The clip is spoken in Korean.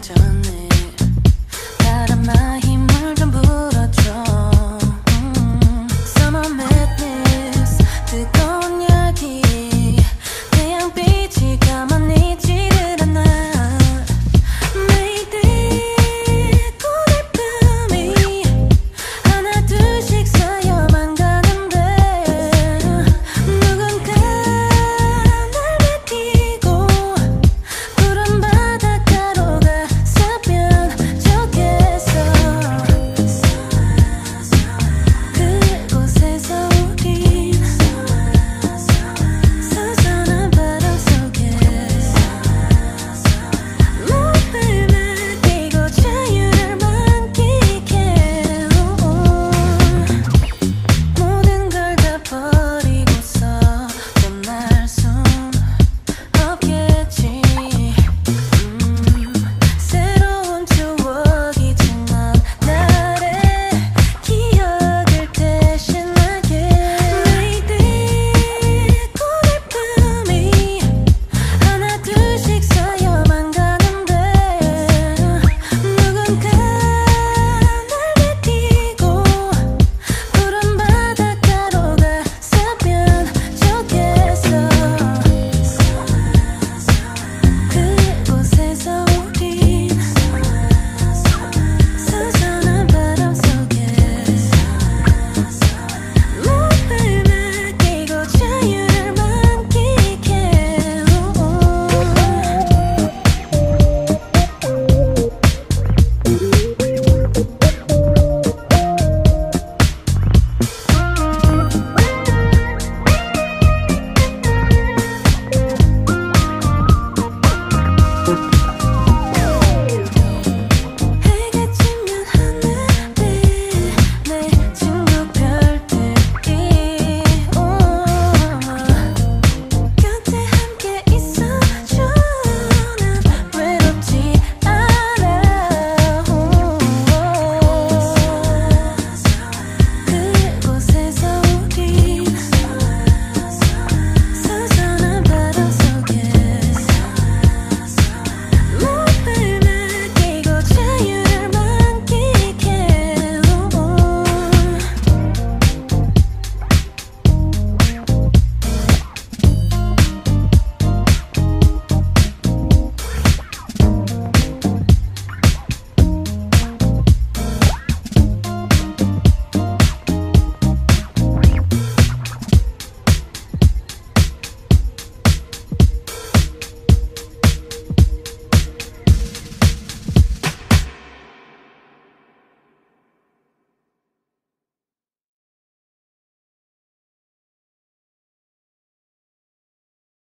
강해졌네.